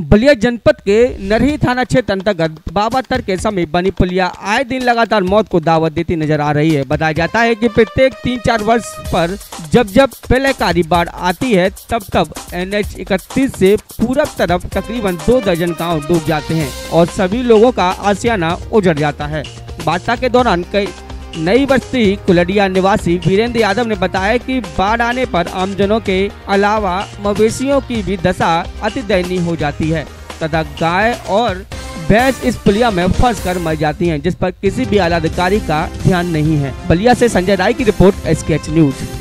बलिया जनपद के नरही थाना क्षेत्र अंतर्गत बाबा तर के समीप बनी पुलिया आए दिन लगातार मौत को दावत देती नज़र आ रही है। बताया जाता है कि प्रत्येक तीन चार वर्ष पर जब जब पहले प्रलयकारी बाढ़ आती है, तब तब एन एच इकतीस से पूरब तरफ़ तकरीबन दो दर्जन गाँव डूब जाते हैं और सभी लोगों का आसियाना उजड़ जाता है। वार्ता के दौरान कई नई बस्ती, कुलडिया निवासी वीरेंद्र यादव ने बताया कि बाढ़ आने पर आमजनों के अलावा मवेशियों की भी दशा अति दयनीय हो जाती है, तथा गाय और भैंस इस पुलिया में फंस कर मर जाती हैं, जिस पर किसी भी आला अधिकारी का ध्यान नहीं है। बलिया से संजय राय की रिपोर्ट एस न्यूज़।